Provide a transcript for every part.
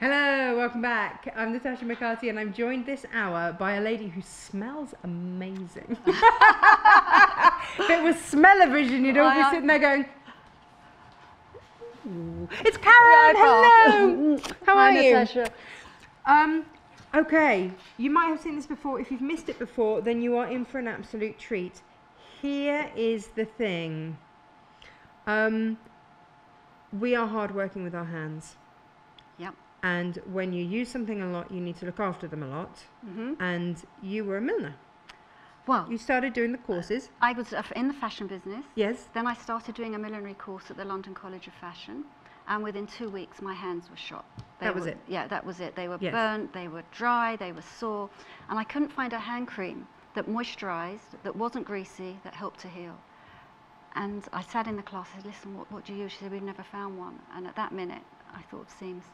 Hello, welcome back. I'm Natasha McCarty and I'm joined this hour by a lady who smells amazing. if it was smell-o-vision, you'd all be sitting there going, "Ooh." It's Karen, hello! How are Hi, you? Natasha. Um, okay, you might have seen this before. If you've missed it before, then you are in for an absolute treat. Here is the thing. Um, we are hard working with our hands. And when you use something a lot, you need to look after them a lot. hmm And you were a milliner. Well, You started doing the courses. I was uh, in the fashion business. Yes. Then I started doing a millinery course at the London College of Fashion. And within two weeks, my hands were shot. That was were- it? Yeah, that was it. They were Yes. burnt, they were dry, they were sore. And I couldn't find a hand cream that moisturised, that wasn't greasy, that helped to heal. And I sat in the class, I said, listen, what, what do you use? She said, we've never found one. And at that minute, I thought, Seams.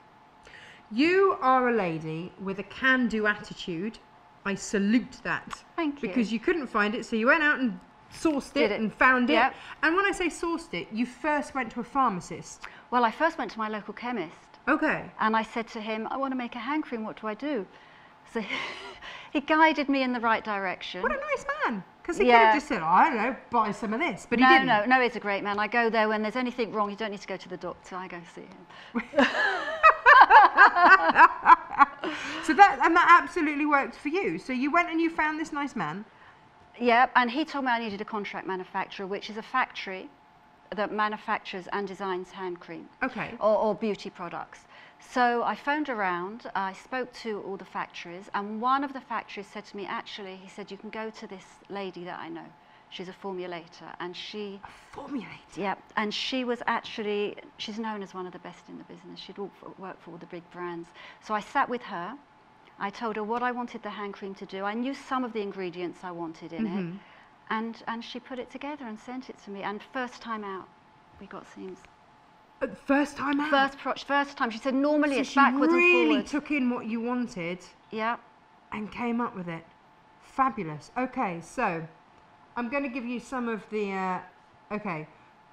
You are a lady with a can do attitude. I salute that. Thank you. Because you couldn't find it, so you went out and sourced it, it. and found it. Yep. And when I say sourced it, you first went to a pharmacist. Well, I first went to my local chemist Okay. And I said to him, I want to make a hand cream, what do I do? So he guided me in the right direction. What a nice man. Because he could have just said, oh, I don't know, buy some of this. But he no, didn't. No, no, no, he's a great man. I go there when there's anything wrong, you don't need to go to the doctor, I go see him. So that and that absolutely worked for you. So you went and you found this nice man. Yeah, and he told me I needed a contract manufacturer, which is a factory that manufactures and designs hand cream Okay. or, or beauty products. So I phoned around, I spoke to all the factories, and one of the factories said to me, actually, he said, you can go to this lady that I know. She's a formulator, and she Formulate. Yeah, and she was actually, she's known as one of the best in the business. She'd worked for all the big brands. So I sat with her. I told her what I wanted the hand cream to do. I knew some of the ingredients I wanted in Mhm. it. And, and she put it together and sent it to me. And first time out, we got Seams. Uh, First time out. First, pro- first time. She said, normally so it's backwards really and forwards. Really took in what you wanted yeah, and came up with it. Fabulous. Okay, so I'm going to give you some of the. Uh, okay,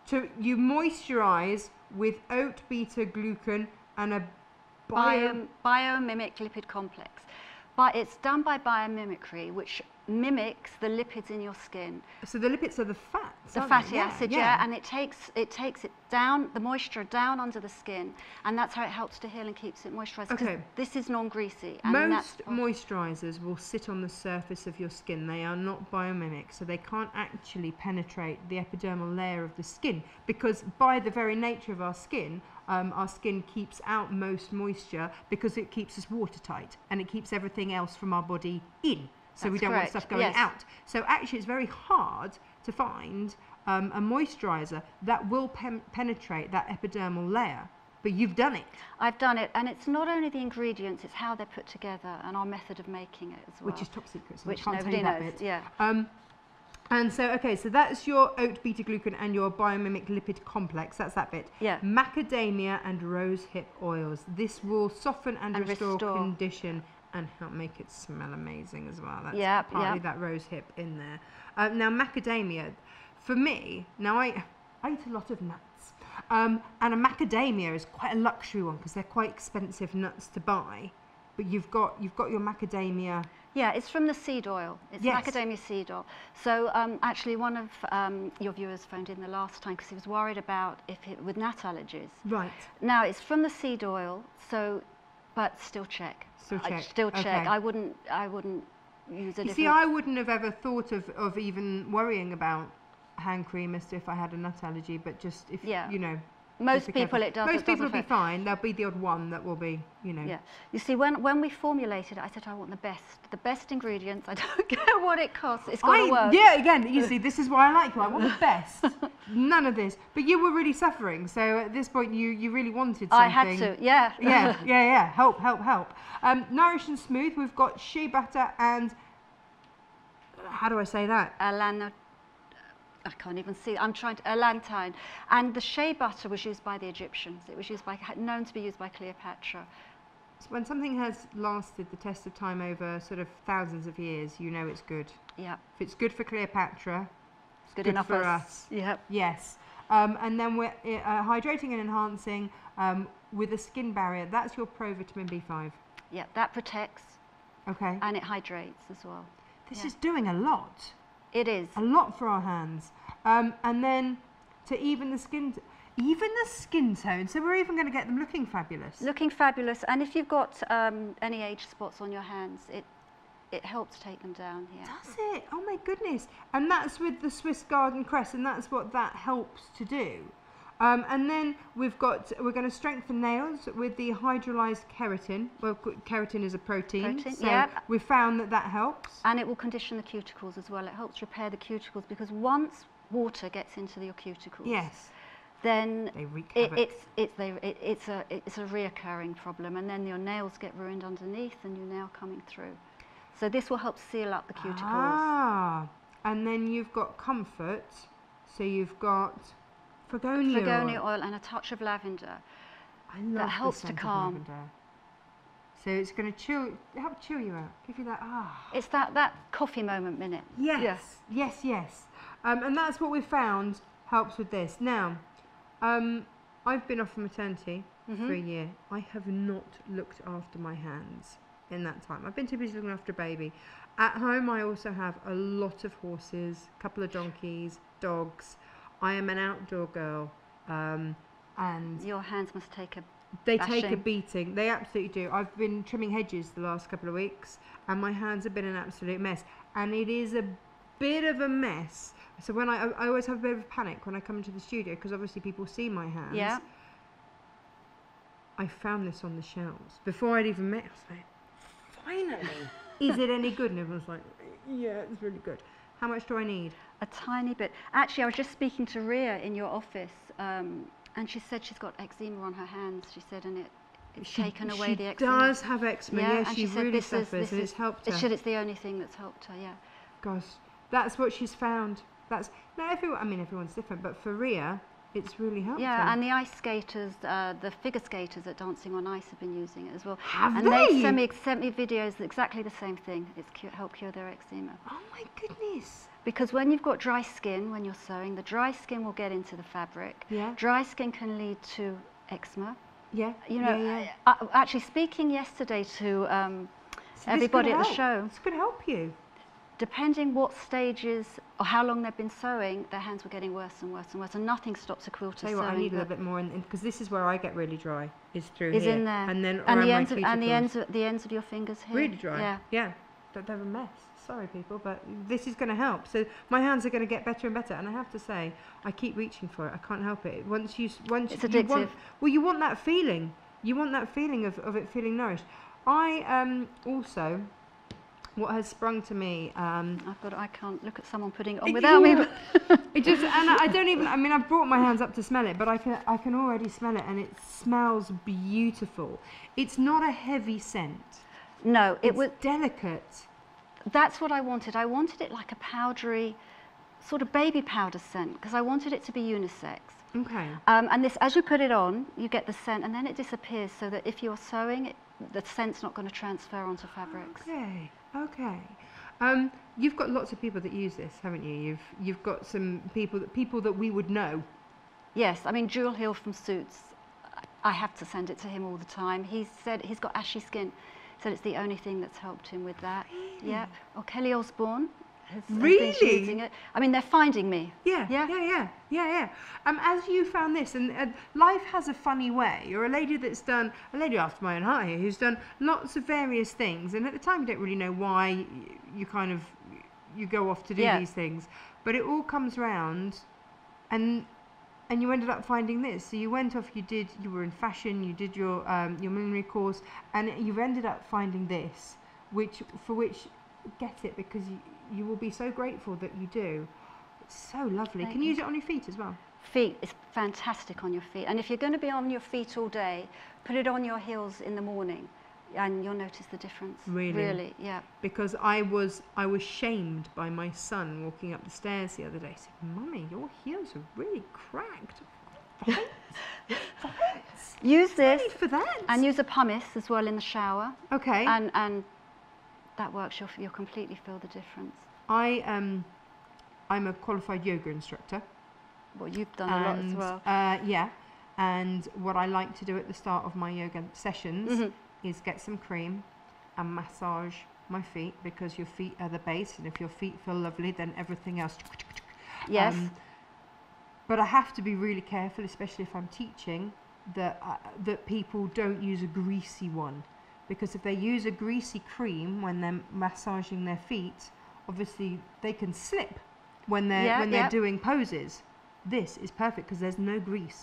to you moisturize with oat beta glucan and a. Bio, biomimic lipid complex. But it's done by biomimicry, which mimics the lipids in your skin. so the lipids are the fats. the fatty acid, yeah. and it takes it takes it down the moisture down under the skin, and that's how it helps to heal and keeps it moisturised. Okay. this is non-greasy, and Most moisturizers will sit on the surface of your skin. They are not biomimic, so they can't actually penetrate the epidermal layer of the skin because, by the very nature of our skin, um, our skin keeps out most moisture because it keeps us watertight and it keeps everything else from our body in. So we don't want stuff going yes. out. So actually, it's very hard to find um, a moisturizer that will pen- penetrate that epidermal layer. But you've done it. I've done it, and it's not only the ingredients; it's how they're put together and our method of making it as well. which is top secret, so which I can't tell nobody knows. bit. Yeah. Um, and so, okay, so that's your oat beta glucan and your biomimic lipid complex. That's that bit. Yeah. Macadamia and rose hip oils. This will soften and, And restore, restore. condition and help make it smell amazing as well. That's Yep, partly yep. that rose hip in there. Uh, now, macadamia, for me, now I, I eat a lot of nuts. Um, and a macadamia is quite a luxury one because they're quite expensive nuts to buy. But you've got you've got your macadamia Yeah, it's from the seed oil. It's Yes. macadamia seed oil. So um, actually, one of um, your viewers phoned in the last time because he was worried about if it with nut allergies. right. Now it's from the seed oil, so but still check. Still check, still check. okay. I wouldn't. I wouldn't use it. You see, I wouldn't have ever thought of, of even worrying about hand cream as to if I had a nut allergy, but just if Yeah. you know. Most people careful. it does. Most it people will be fine. There'll be the odd one that will be, you know. Yeah. You see, when when we formulated it, I said I want the best, the best ingredients. I don't care what it costs. It's got to work. yeah, again, you see, this is why I like you. I want the best. None of this. But you were really suffering, so at this point, you, you really wanted something. I had to. Yeah. yeah, yeah, yeah. Help, help, help. Um, Nourish and Smooth, we've got shea butter and. How do I say that? Alana, I can't even see. I'm trying to allantoin, and the shea butter was used by the Egyptians. It was used by known to be used by Cleopatra. When something has lasted the test of time over sort of thousands of years, you know it's good. Yeah, If it's good for Cleopatra, it's good, Good enough for us. us. Yeah. yes. Um, and then we're uh, hydrating and enhancing um, with a skin barrier. That's your Pro Vitamin B5. Yeah, that protects Okay. and it hydrates as well. this yeah. is doing a lot. It is. A lot for our hands. Um, and then to even the skin, even the skin tone. So we're even going to get them looking fabulous. Looking fabulous. And if you've got um, any age spots on your hands, it, it helps take them down here. Does it? Oh my goodness. And that's with the Swiss Garden Cress, and that's what that helps to do. Um, and then we've got, we're going to strengthen nails with the hydrolyzed keratin. Well, keratin is a protein. Protein, so yeah. we found that that helps. And it will condition the cuticles as well. It helps repair the cuticles because once water gets into your cuticles, Yes. then it, it's, it's, they, it, it's, a, it's a reoccurring problem. And then your nails get ruined underneath and your nail coming through. So this will help seal up the cuticles. Ah. And then you've got comfort. So you've got Fregonia. Fregonia oil. oil and a touch of lavender. I love the helps to scent of calm. lavender. So it's going to chill, help chill you out, give you that ah. It's that, that coffee moment minute. Yes, yes, yes. Um, and that's what we found helps with this. Now, um, I've been off maternity for a year. I have not looked after my hands in that time. I've been too busy looking after a baby. At home, I also have a lot of horses, a couple of donkeys, dogs. I am an outdoor girl. Um, and Your hands must take a they take a beating. They absolutely do. I've been trimming hedges the last couple of weeks, and my hands have been an absolute mess. And it is a bit of a mess. So when I, I always have a bit of panic when I come into the studio because obviously people see my hands. Yeah. I found this on the shelves before I'd even met. I was like, finally, is it any good? And everyone's like, yeah, it's really good. How much do I need? A tiny bit. Actually, I was just speaking to Ria in your office, um, and she said she's got eczema on her hands. She said, and it, it's She- taken away she the eczema. She does have eczema. Yeah, and she, she said really is, suffers, this and is, it's helped It her. should, it's the only thing that's helped her. Yeah. Gosh, that's what she's found. That's now everyone. I mean, everyone's different, but for Ria, it's really her. Yeah, and the ice skaters, uh, the figure skaters at Dancing on Ice have been using it as well. Have and they? sent me, sent me videos exactly the same thing. It's cu- helped cure their eczema. oh my goodness. Because when you've got dry skin, when you're sewing, the dry skin will get into the fabric. Yeah. Dry skin can lead to eczema. Yeah. You know, yeah, yeah. uh, actually speaking yesterday to um, So everybody at the help. show, This could help you. Depending what stages or how long they've been sewing, their hands were getting worse and worse and worse, and nothing stops a quilter sewing. what, I need a little bit more, because this is where I get really dry. Is through is here, in there, and then and the ends of, and the ends of, the ends of your fingers here. really dry. Yeah. Yeah. They're, they're a mess. Sorry, people, but this is going to help. So my hands are going to get better and better, and I have to say, I keep reaching for it. I can't help it. Once you, once It's you want, addictive. well, you want that feeling. You want that feeling of, of it feeling nourished. I um also, what has sprung to me, um, I've got. I can't look at someone putting it on Yeah. without me. it just and I I don't even. I mean, I've brought my hands up to smell it, but I can I can already smell it, and it smells beautiful. It's not a heavy scent. no, it It's was. delicate. That's what I wanted. I wanted it like a powdery, sort of baby powder scent because I wanted it to be unisex. Okay. Um, and this, as you put it on, you get the scent, and then it disappears, so that if you're sewing, it, the scent's not going to transfer onto fabrics. Okay. Okay. Um, you've got lots of people that use this, haven't you? You've you've got some people that people that we would know. Yes, I mean Jewel Hill from Suits. I have to send it to him all the time. He said he's got ashy skin. Said it's the only thing that's helped him with that. Yep. Or Kelly Osbourne has, Really? been it. I mean, they're finding me. Yeah, Yeah. yeah, yeah, yeah, yeah. Um, as you found this, and uh, life has a funny way. You're a lady that's done, a lady after my own heart here, who's done lots of various things, and at the time you don't really know why you kind of you go off to do Yeah. these things, but it all comes round, and and you ended up finding this. So you went off, you did, you were in fashion, you did your um, your millinery course, and you've ended up finding this, which for which get it because you you will be so grateful that you do. It's so lovely. Thank Can you use it on your feet as well? Feet is fantastic on your feet. And if you're going to be on your feet all day, put it on your heels in the morning, and you'll notice the difference. Really? Really, yeah. Because I was I was shamed by my son walking up the stairs the other day. He said, "Mummy, your heels are really cracked." Use this for that. and use a pumice as well in the shower, okay. and and that works. You'll you'll completely feel the difference. I um, I'm a qualified yoga instructor, Well, you've done a lot as well. Uh, yeah. And what I like to do at the start of my yoga sessions Mhm. is get some cream and massage my feet because your feet are the base, and if your feet feel lovely, then everything else. Yes. Um, but I have to be really careful, especially if I'm teaching, that uh, that people don't use a greasy one, because if they use a greasy cream when they're massaging their feet, obviously they can slip when they're Yeah, when they're yeah. doing poses. This is perfect because there's no grease.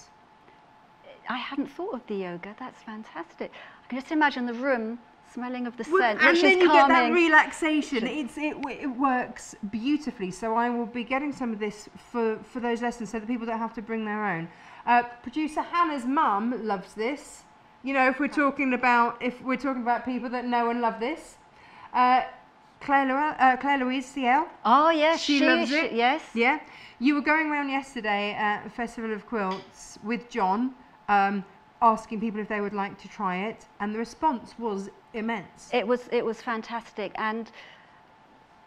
I hadn't thought of the yoga. That's fantastic. I can just imagine the room smelling of the Well, scent, and which then is you get that relaxation. It's it, it works beautifully. So I will be getting some of this for for those lessons, so that people don't have to bring their own. Uh, Producer Hannah's mum loves this. You know, if we're talking about if we're talking about people that know and love this, uh, Claire, Lou- uh, Claire Louise CL. oh yes, She loves she- it. Yes. Yeah, you were going around yesterday at the Festival of Quilts with John, um, asking people if they would like to try it, and the response was immense. It was it was fantastic, and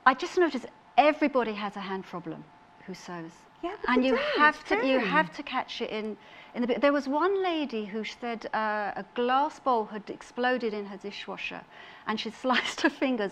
I just noticed everybody has a hand problem who sews. Yeah, and you have to you have to catch it in in the bit. There was one lady who said uh, a glass bowl had exploded in her dishwasher, and she'd sliced her fingers,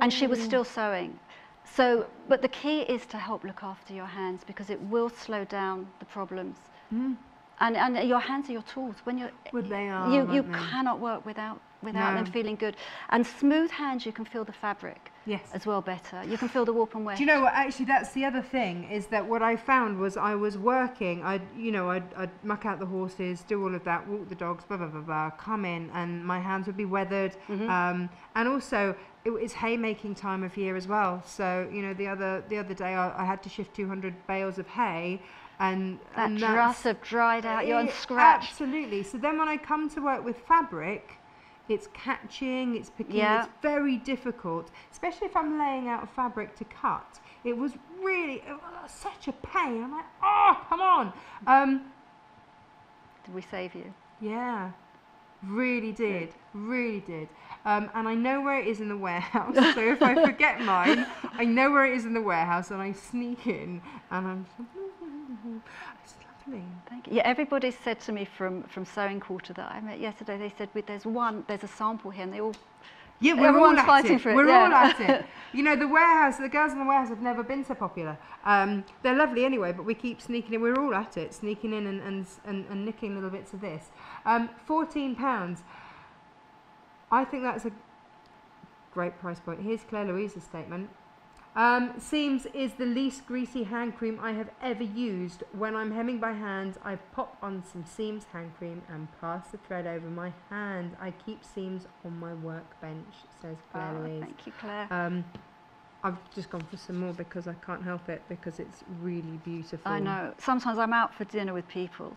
and she was still sewing. So, but the key is to help look after your hands because it will slow down the problems. Mm. And, and your hands are your tools. When you're, Well, they are, you, you they? cannot work without, without them feeling good. And smooth hands, you can feel the fabric Yes. as well better. You can feel the warp and weft. Do you know what? Actually, that's the other thing is that what I found was I was working. I, you know, I'd, I'd muck out the horses, do all of that, walk the dogs, blah blah blah blah. Come in, and my hands would be weathered. Mm-hmm. Um, and also, it was haymaking time of year as well. So you know, the other the other day I, I had to shift 200 bales of hay, and that and that's- have dried out, you're Eh, unscratched. Absolutely. So then when I come to work with fabric, it's catching, it's picking, Yeah. it's very difficult, especially if I'm laying out fabric to cut. It was really it was such a pain. I'm like, oh, come on. Um, Did we save you? yeah, really did, really did. Um, and I know where it is in the warehouse. so if I forget mine, I know where it is in the warehouse, and I sneak in, and I'm. Thank you. Yeah, everybody said to me from, from Sewing Quarter that I met yesterday, they said, "With- there's one, there's a sample here, and they all, Yeah, we're Everyone's all at fighting it. for it, We're yeah. all at it. You know, the warehouse, the girls in the warehouse have never been so popular. Um, they're lovely anyway, but we keep sneaking in. We're all at it, sneaking in and, and, and, and nicking little bits of this. Um, £14. I think that's a great price point. Here's Claire Louise's statement. Um, Seams is the least greasy hand cream I have ever used. When I'm hemming by hand, I pop on some Seams hand cream and pass the thread over my hand. I keep Seams on my workbench, says Claire Oh, Louise. thank you, Claire. Um, I've just gone for some more because I can't help it because it's really beautiful. I know. Sometimes I'm out for dinner with people,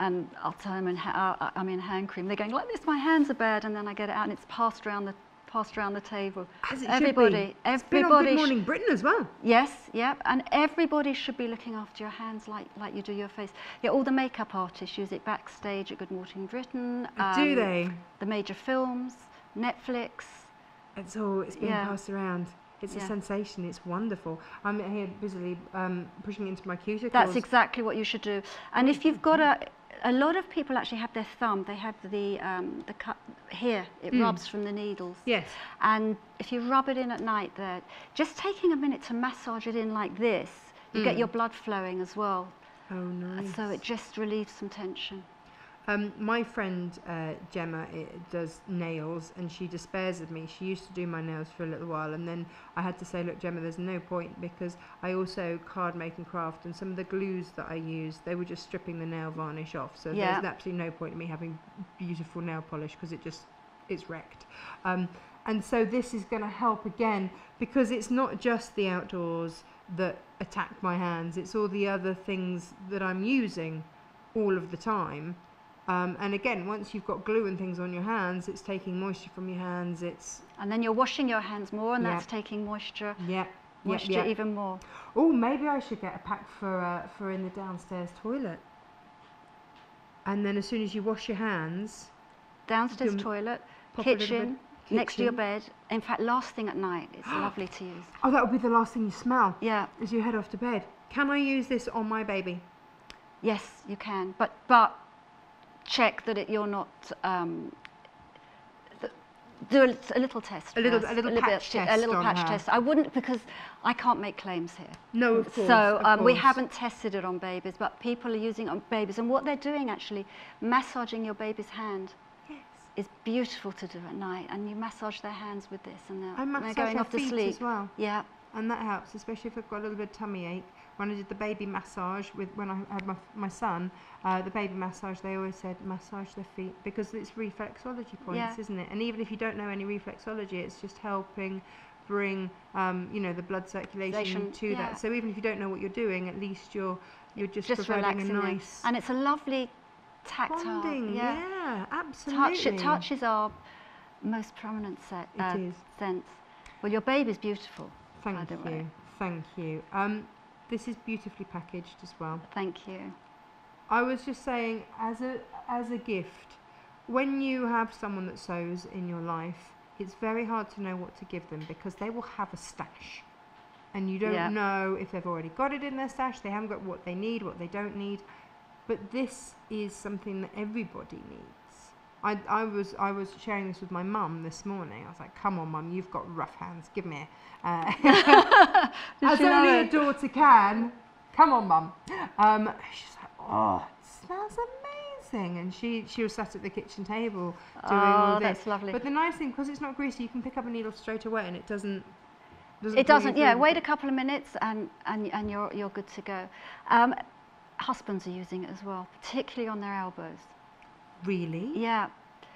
and I'll tell them in I'm in hand cream. They're going like this. My hands are bad, and then I get it out, and it's passed around the passed around the table. As it should everybody, be. It's been on. Good Morning Britain as well. Yes, yep, and everybody should be looking after your hands like, like you do your face. Yeah, all the makeup artists use it backstage at Good Morning Britain. Do um, they? The major films, Netflix. It's all it's being Yeah. passed around. It's a sensation. It's wonderful. I'm here busily um, pushing into my cuticles. That's exactly what you should do. And if you've got a, a lot of people actually have their thumb. They have the um, the cut here. It Mm. rubs from the needles. Yes. And if you rub it in at night, there, just taking a minute to massage it in like this, you get Mm. your blood flowing as well. Oh, nice. So it just relieves some tension. Um, my friend uh, Gemma i does nails, and she despairs of me. She used to do my nails for a little while, and then I had to say, "Look, Gemma, there's no point because I also card make and craft, and some of the glues that I used, they were just stripping the nail varnish off. So Yeah. there's absolutely no point in me having beautiful nail polish because it just it's wrecked. Um, and so this is going to help again because it's not just the outdoors that attack my hands; it's all the other things that I'm using all of the time. Um, and again, once you've got glue and things on your hands, it's taking moisture from your hands. It's And then you're washing your hands more, and Yeah. that's taking moisture, yeah, moisture yeah, yeah. even more. Oh, maybe I should get a pack for uh, for in the downstairs toilet. And then as soon as you wash your hands, Downstairs toilet, little kitchen, next to your bed. In fact, last thing at night. It's lovely to use. Oh, that would be the last thing you smell Yeah. as you head off to bed. Can I use this on my baby? Yes, you can, but but check that it, you're not. Um, do a, a little test. A little- a little bit- patch A test little on patch her. test. I wouldn't because I can't make claims here. No, of course. So of um, we haven't tested it on babies, but people are using it on babies, and what they're doing actually, massaging your baby's hand Yes. is beautiful to do at night, and you massage their hands with this, and they're, I they're going off to sleep. as well. Yeah, and that helps, especially if I've got a little bit of tummy ache. When I did the baby massage with when I had my, my son, uh, the baby massage, they always said massage their feet because it's reflexology points, Yeah. isn't it? And even if you don't know any reflexology, it's just helping bring, um, you know, the blood circulation Circulation, to yeah. that. So even if you don't know what you're doing, at least you're you're just, just providing relaxing a nice and it's a lovely tactile. bonding. yeah. Yeah, absolutely. Touch, touch is our most prominent set, uh, is. sense. Well, your baby's beautiful. Thank you, way. thank you. Um, this is beautifully packaged as well. Thank you. I was just saying, as a as a gift, when you have someone that sews in your life, it's very hard to know what to give them because they will have a stash, and you don't Yeah. know if they've already got it in their stash. They haven't got what they need, what they don't need. But this is something that everybody needs. I, I was I was sharing this with my mum this morning. I was like, "Come on, mum, you've got rough hands. Give me." Uh, as only a daughter can. Come on, mum. Um, she's like, "Oh, it smells amazing," and she she was sat at the kitchen table doing all Oh, this. that's lovely. But the nice thing, because it's not greasy, you can pick up a needle straight away, and it doesn't. doesn't It doesn't. Yeah, wait a couple of minutes and and and you're you're good to go. Um, husbands are using it as well, particularly on their elbows. Really? Yeah,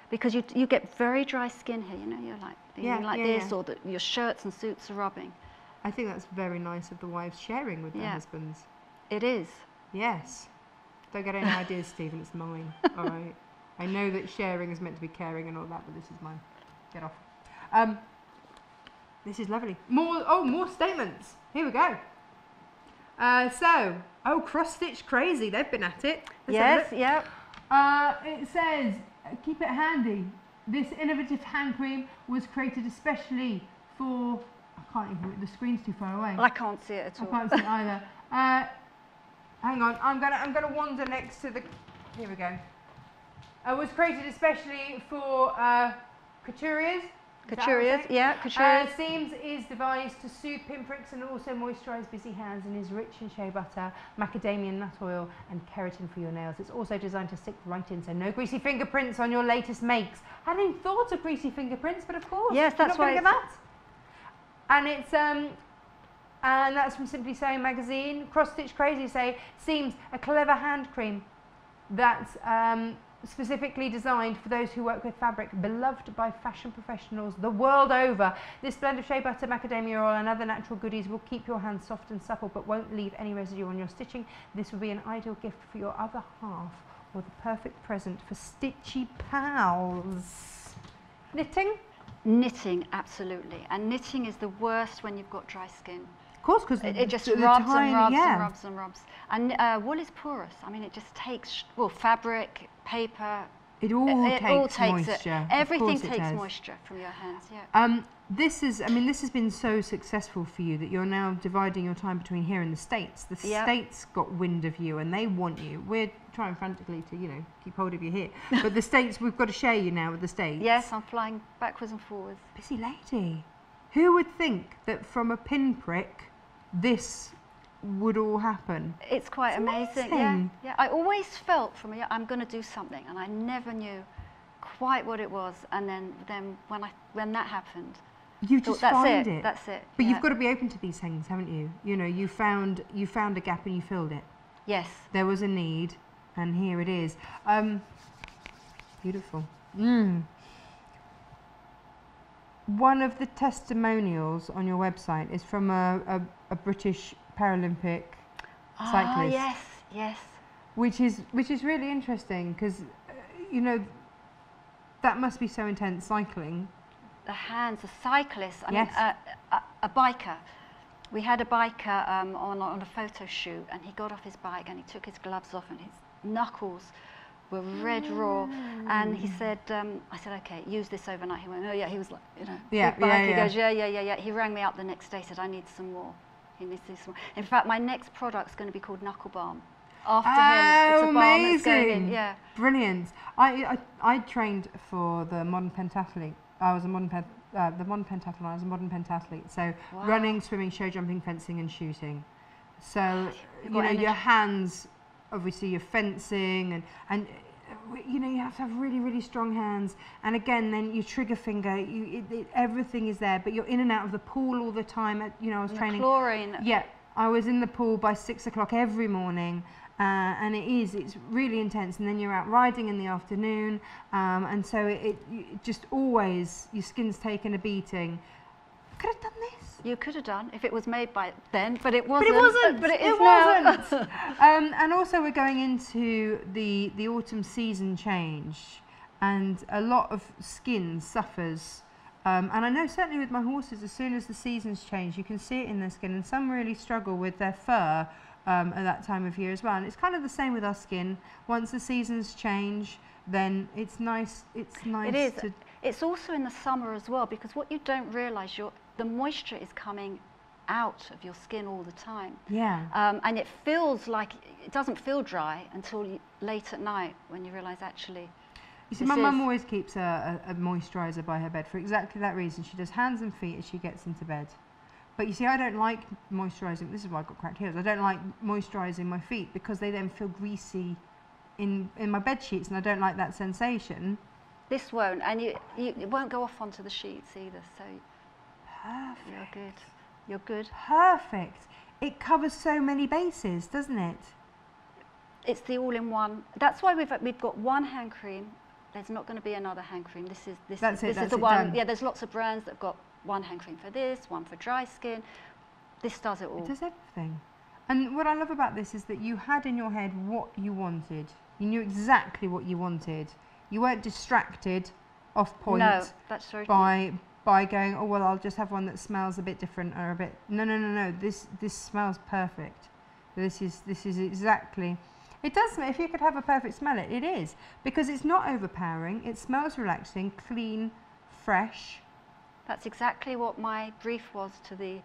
because you you get very dry skin here. You know, you're like Yeah, like yeah, this, yeah. or that your shirts and suits are rubbing. I think that's very nice of the wives sharing with their husbands. It is. Yes. Don't get any ideas, Stephen. It's mine. All right. I know that sharing is meant to be caring and all that, but this is mine. Get off. Um, this is lovely. More. Oh, more statements. Here we go. Uh, so, oh, cross stitch crazy. They've been at it. Let's yes. look. Uh, it says, keep it handy. This innovative hand cream was created especially for. I can't even. The screen's too far away. I can't see it at all. I can't see it either. Uh, hang on, I'm gonna I'm gonna wander next to the. Here we go. Uh, was created especially for uh, couturiers. Is that what I'm Couturiers. Yeah. Couturiers. Uh, Seams is devised to soothe pinpricks and also moisturise busy hands and is rich in shea butter, macadamia nut oil, and keratin for your nails. It's also designed to stick right in, so no greasy fingerprints on your latest makes. I hadn't even thought of greasy fingerprints, but of course, Yes, that's why get that. And it's um, and that's from Simply Sewing magazine. Cross Stitch Crazy say Seams a clever hand cream that's um, specifically designed for those who work with fabric, beloved by fashion professionals the world over. This blend of shea butter, macadamia oil, and other natural goodies will keep your hands soft and supple, but won't leave any residue on your stitching. This will be an ideal gift for your other half, or the perfect present for stitchy pals. Knitting. Knitting, absolutely. And knitting is the worst when you've got dry skin. Of course, because It, it just rubs and rubs and rubs and rubs. And uh, wool is porous. I mean, it just takes, well, fabric, paper, It all it takes all takes moisture. it. Everything it takes does. moisture from your hands, yeah. Um, this is, I mean, this has been so successful for you that you're now dividing your time between here and the States. The Yep. States got wind of you and they want you. We're trying frantically to, you know, keep hold of you here. But the States, we've got to share you now with the States. Yes, I'm flying backwards and forwards. Busy lady. Who would think that from a pinprick, this would all happen? It's quite It's amazing. Yeah, amazing. yeah. I always felt from a I'm going to do something, and I never knew quite what it was. And then, then when I when that happened, You thought, just that's find it, it. That's it. But yeah. you've got to be open to these things, haven't you? You know, you found you found a gap and you filled it. Yes. There was a need, and here it is. Um, beautiful. Mm. One of the testimonials on your website is from a, a, a British Paralympic Ah, cyclist, yes, yes. which is which is really interesting because uh, you know that must be so intense cycling. The hands, a cyclist, I Yes. mean, uh, a, a biker. We had a biker um, on, on a photo shoot, and he got off his bike and he took his gloves off, and his knuckles were red raw. And he said, um, I said, okay, use this overnight. He went, oh yeah. He was like, you know, Yeah, big bike. yeah, he yeah. goes, yeah, yeah, yeah, yeah. He rang me up the next day, said, I need some more. He needs some more. In fact, my next product's going to be called Knuckle Balm. after him. It's Oh, a balm that's going in. Yeah. Brilliant. I, I I trained for the modern pentathlete. I was a modern uh, the modern pentathlon. I was a modern pentathlete. So Wow. running, swimming, show jumping, fencing, and shooting. So you know your hands. Obviously, you're fencing, and and you know you have to have really really strong hands. And again, then your trigger finger. You it, it, everything is there, but you're in and out of the pool all the time. At, you know, I was And training. chlorine. Yeah, I was in the pool by six o'clock every morning, uh, and it is, it's really intense. And then you're out riding in the afternoon, um, and so it, it, it just always, your skin's taken a beating. I could have done this. You could have done if it was made by then, but it wasn't. But it wasn't. But it it is now. wasn't. um, and also, we're going into the the autumn season change, and a lot of skin suffers. Um, and I know certainly with my horses, as soon as the seasons change, you can see it in their skin, and some really struggle with their fur um, at that time of year as well. And it's kind of the same with our skin. Once the seasons change, then it's nice. It's nice It is. to It's also in the summer as well because what you don't realise, your the moisture is coming out of your skin all the time, yeah. um, and it feels like it doesn't feel dry until you, late at night when you realise actually. You see, my mum always keeps a, a, a moisturiser by her bed for exactly that reason. She does hands and feet as she gets into bed. But you see, I don't like moisturising. This is why I've got cracked heels. I don't like moisturising my feet because they then feel greasy in in my bed sheets, and I don't like that sensation. This won't, and you, you it won't go off onto the sheets either. So Perfect. you're good. You're good. Perfect. It covers so many bases, doesn't it? It's the all-in-one. That's why we've we've got one hand cream. There's not going to be another hand cream. This is this That's it, this that's is the one. done. Yeah, there's lots of brands that've got one hand cream for this, one for dry skin. This does it all. It does everything. And what I love about this is that you had in your head what you wanted. You knew exactly what you wanted. You weren't distracted off point No, by by going, oh well, I'll just have one that smells a bit different or a bit. No, no, no, no. This this smells perfect. This is this is exactly. It does smell. If you could have a perfect smell, it it is because it's not overpowering. It smells relaxing, clean, fresh. That's exactly what my brief was to the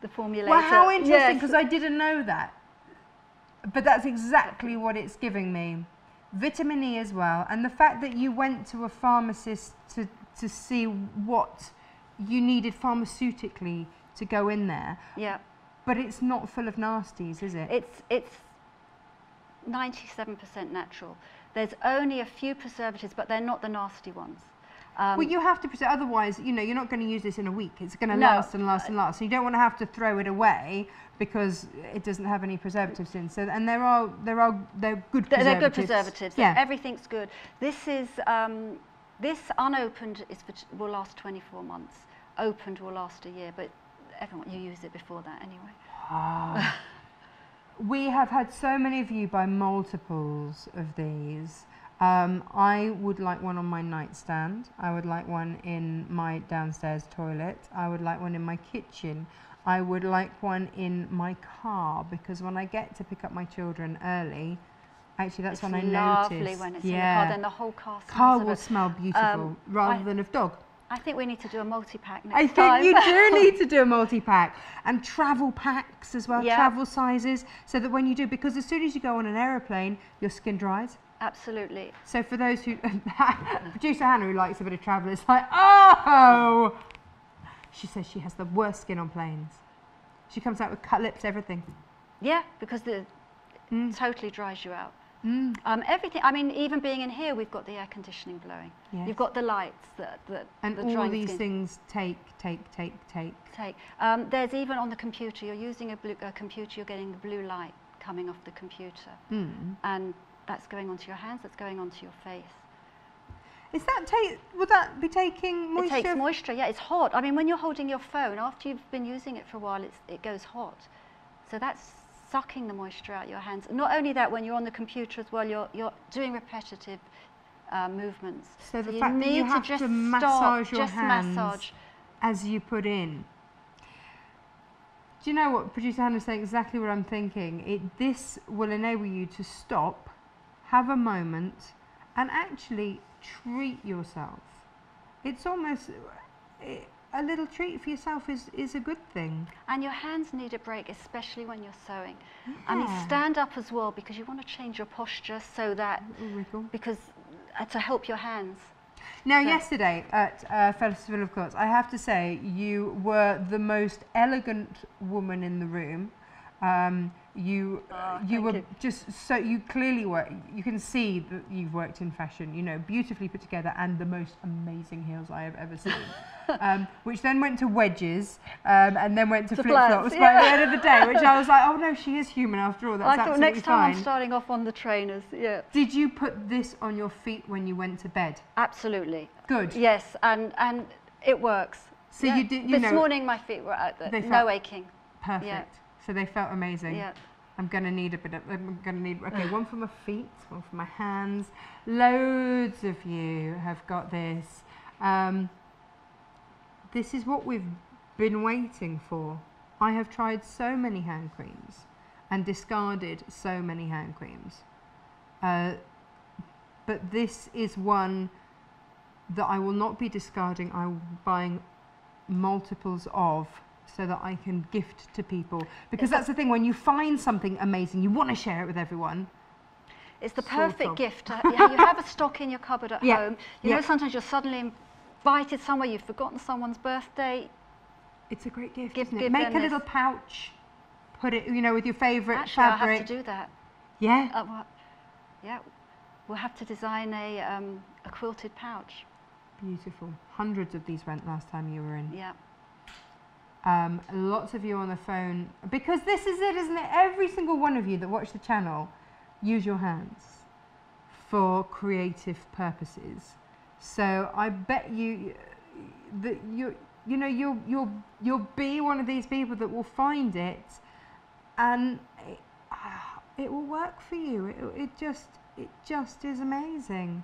the formulator. Well, how interesting Yes. because I didn't know that. But that's exactly what it's giving me. Vitamin E as well. And the fact that you went to a pharmacist to, to see what you needed pharmaceutically to go in there. yeah, But it's not full of nasties, is it? it's it's 97% natural. There's only a few preservatives, but they're not the nasty ones. Um, well, you have to preserve, otherwise, you know, you're not going to use this in a week. It's going to No. last and last and last. So you don't want to have to throw it away because it doesn't have any preservatives in. So, and there are there are they're good They're, preservatives. they're good preservatives. Yeah. Everything's good. This is um, this unopened is for, will last 24 months. Opened will last a year, but everyone you use it before that anyway. Ah. we have had so many of you buy multiples of these. Um, I would like one on my nightstand. I would like one in my downstairs toilet. I would like one in my kitchen. I would like one in my car because when I get to pick up my children early, actually that's it's when I lovely notice. when it's in the yeah, car. Then the whole car smells car will smell beautiful Um, rather I- than of dog. I think we need to do a multi-pack next time. I think time. you do need to do a multi pack and travel packs as well, Yeah. travel sizes, so that when you do, because as soon as you go on an aeroplane, your skin dries. Absolutely. So for those who, producer Hannah, who likes a bit of travel, it's like, oh! She says she has the worst skin on planes. She comes out with cut lips, everything. Yeah, because the Mm. totally dries you out. Mm. Um, everything. I mean, even being in here, we've got the air conditioning blowing. Yes. You've got the lights that that And the all these skin things take, take, take, take. take. Um, there's even on the computer. You're using a, blue, a computer. You're getting the blue light coming off the computer, Mm. and that's going onto your hands. That's going onto your face. Is that take? Would that be taking moisture? It takes moisture. Yeah, it's hot. I mean, when you're holding your phone, after you've been using it for a while, it's, it goes hot. So that's sucking the moisture out your hands. Not only that, when you're on the computer as well, you're, you're doing repetitive uh, movements. So the you fact that you need have just to stop, massage your hands massage. as you put in. Do you know what producer Hannah's saying? Exactly what I'm thinking. It this will enable you to stop, have a moment, and actually treat yourself. It's almost. It, a little treat for yourself is, is a good thing. And your hands need a break, especially when you're sewing. I mean, stand up as well because you want to change your posture so that, because uh, to help your hands. Now, So- yesterday at uh, Festival of Quilts, I have to say you were the most elegant woman in the room. Um, you Oh, you were you. just so you clearly were You can see that you've worked in fashion. You know, beautifully put together and the most amazing heels I have ever seen. um, which then went to wedges um, and then went to, To flip flops flats, by the end of the day. Which I was like, oh no, she is human after all. That's I thought absolutely next time fine. I'm starting off on the trainers. Yeah, Did you put this on your feet when you went to bed? absolutely. Good. Yes, and and it works. So Yeah. you did. You this know, morning my feet were out there, no aching. Perfect. So they felt amazing. Yeah. I'm gonna need a bit of. I'm gonna need. Okay, one for my feet, one for my hands. Loads of you have got this. Um, this is what we've been waiting for. I have tried so many hand creams and discarded so many hand creams. Uh, but this is one that I will not be discarding. I will be buying multiples of so that I can gift to people. Because that's the thing, when you find something amazing, you want to share it with everyone. It's the Sort perfect of. gift. Yeah, you have a stock in your cupboard at Yeah, home. You yeah. know, sometimes you're suddenly invited somewhere, you've forgotten someone's birthday. It's a great gift. Give- isn't it? give Make a little pouch, put it, you know, with your favourite Actually, fabric. I have to do that. yeah, Uh, well, yeah, we'll have to design a, um, a quilted pouch. beautiful. Hundreds of these went last time you were in. Yeah. Um, lots of you on the phone because this is it, isn't it? Every single one of you that watch the channel, use your hands for creative purposes. So I bet you that you you know you'll you'll you'll be one of these people that will find it, and it, ah, it will work for you. It, it just it just is amazing.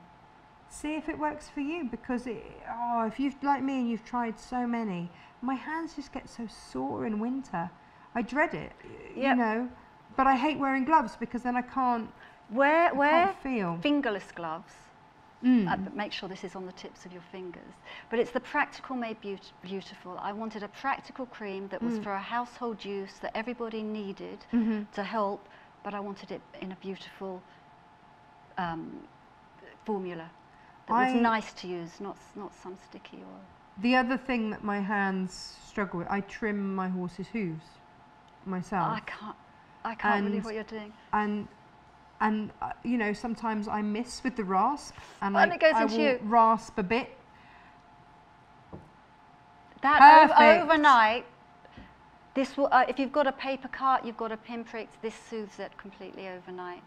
See if it works for you because it, oh, if you've like me and you've tried so many, my hands just get so sore in winter. I dread it, y- you know. But I hate wearing gloves because then I can't, Wear, I wear can't feel. fingerless gloves. Mm. Uh, but make sure this is on the tips of your fingers. But it's the practical made beaut- beautiful. I wanted a practical cream that was Mm. for a household use that everybody needed Mhm. to help, but I wanted it in a beautiful um, formula that was I- nice to use, not not some sticky oil. The other thing that my hands struggle with, I trim my horse's hooves myself. I can't, I can't believe what you're doing. and and uh, you know sometimes I miss with the rasp and And I, it goes I into will you. rasp a bit. That ov- overnight, this will, uh, if you've got a paper cart, you've got a pinprick, this soothes it completely overnight.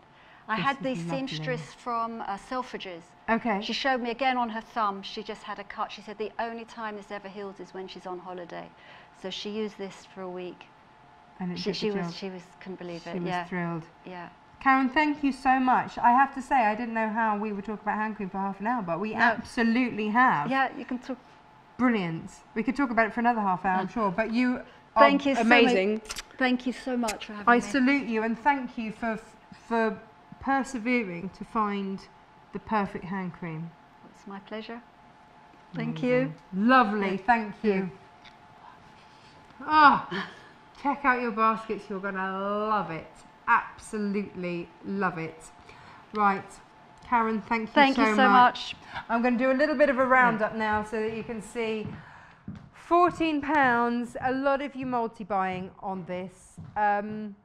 I This had the seamstress from uh, Selfridges. Okay. She showed me again on her thumb, she just had a cut. She said the only time this ever heals is when she's on holiday. So she used this for a week. and it She, she was, she was, couldn't believe She it. was yeah, thrilled. yeah. Karen, thank you so much. I have to say, I didn't know how we would talk about hand cream for half an hour, but we No. absolutely have. Yeah, you can talk. Brilliant. We could talk about it for another half hour, I'm sure. But you are Thank you so much. amazing. Thank you so much for having I me. I salute you and thank you for for persevering to find the perfect hand cream. It's my pleasure. Thank Amazing. you. Lovely, thank you. Ah, check out your baskets. You're gonna love it. Absolutely love it. Right, Karen, thank you Thank so you so much. I'm going to do a little bit of a roundup now so that you can see. Fourteen pounds. A lot of you multi-buying on this. Um,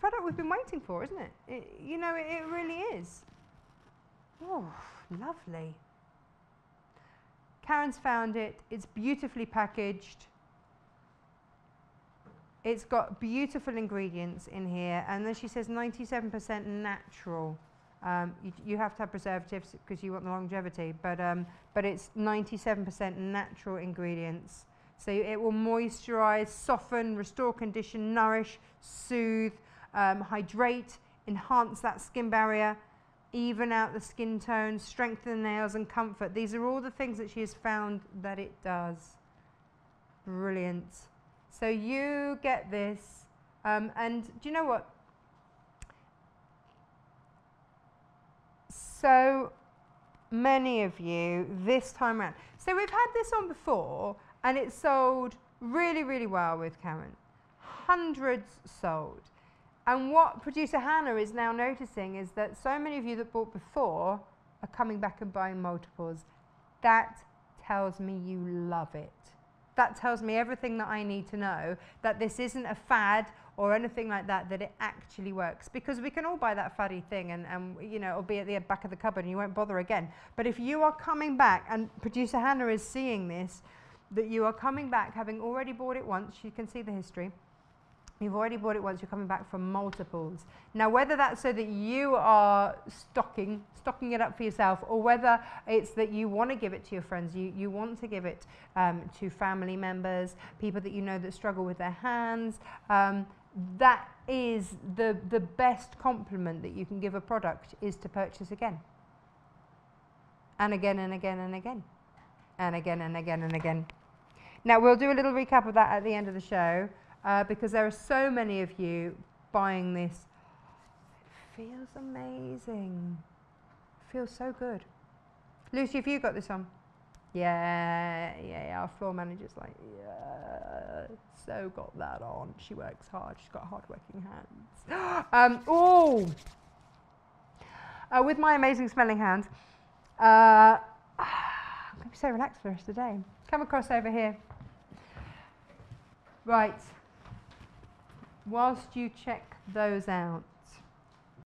product we've been waiting for, isn't it? it you know, it, it really is. Oh, lovely. Karen's found it. It's beautifully packaged. It's got beautiful ingredients in here, and then she says 97% natural. Um, you, you have to have preservatives because you want the longevity, but um, but it's 97% natural ingredients. So it will moisturize, soften, restore condition, nourish, soothe, um, hydrate, enhance that skin barrier, even out the skin tone, strengthen the nails, and comfort. These are all the things that she has found that it does. Brilliant. So you get this, um, and do you know what? So many of you this time around. So we've had this on before, and it sold really, really well with Karen. Hundreds sold. And what producer Hannah is now noticing is that so many of you that bought before are coming back and buying multiples. That tells me you love it. That tells me everything that I need to know that this isn't a fad or anything like that, that it actually works. Because we can all buy that faddy thing and, and you know, it'll be at the back of the cupboard and you won't bother again. But if you are coming back, and producer Hannah is seeing this, that you are coming back having already bought it once, you can see the history. You've already bought it once, you're coming back for multiples. Now, whether that's so that you are stocking, stocking it up for yourself, or whether it's that you want to give it to your friends, you, you want to give it um, to family members, people that you know that struggle with their hands, um, that is the, the best compliment that you can give a product is to purchase again. And again and again and again. And again and again and again. Now, we'll do a little recap of that at the end of the show uh, because there are so many of you buying this. It feels amazing. Feels so good. Lucy, have you got this on? Yeah, yeah, yeah. Our floor manager's like, yeah, so got that on. She works hard. She's got hard-working hands. um, oh, uh, with my amazing smelling hands, uh, I'm going to be so relaxed for the rest of the day. Come across over here. Right. Whilst you check those out,